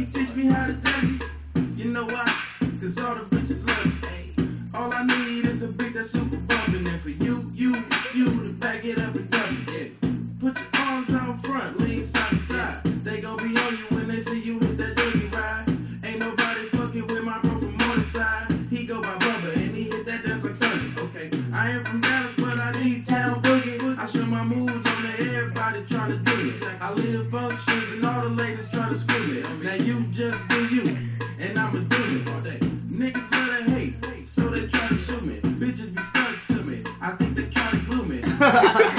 you teach me how to dance? You know why? Cause all the bitches love me. All I need is a beat that's super bumpin'. And for you, you, you to back it up and dump it. Put your arms out front, lean side to side. They gon' be on you when they see you with that dirty ride. Ain't nobody fucking with my bro from side. He go by Bubba and he hit that dance like thunder. Okay, I ain't from Dallas, but I need town Dougie. I show my moves on to everybody trying to do it. I live functions and all the ladies just do you, and I'ma do it all day. Niggas better hate, so they try to shoot me. Bitches be stuck to me. I think they try to glue me.